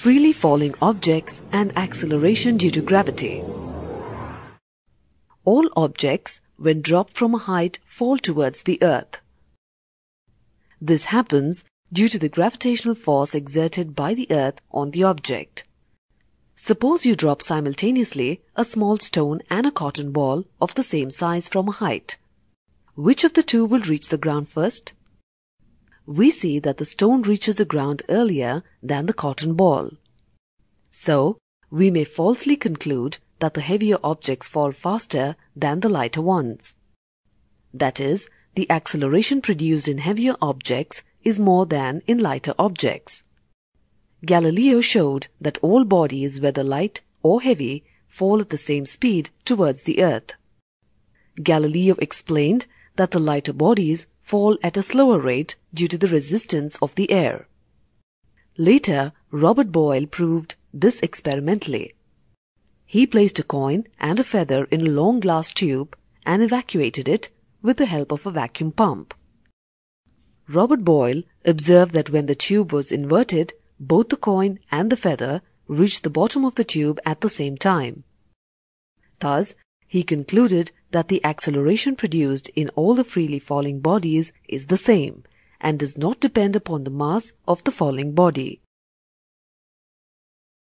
freely falling objects and acceleration due to gravity. All objects, when dropped from a height, fall towards the earth. This happens due to the gravitational force exerted by the earth on the object. Suppose you drop simultaneously a small stone and a cotton ball of the same size from a height. Which of the two will reach the ground first? We see that the stone reaches the ground earlier than the cotton ball. So, we may falsely conclude that the heavier objects fall faster than the lighter ones. That is, the acceleration produced in heavier objects is more than in lighter objects. Galileo showed that all bodies, whether light or heavy, fall at the same speed towards the earth. Galileo explained that the lighter bodies fall at a slower rate due to the resistance of the air. Later, Robert Boyle proved this experimentally. He placed a coin and a feather in a long glass tube and evacuated it with the help of a vacuum pump. Robert Boyle observed that when the tube was inverted, both the coin and the feather reached the bottom of the tube at the same time. Thus, he concluded that the acceleration produced in all the freely falling bodies is the same and does not depend upon the mass of the falling body.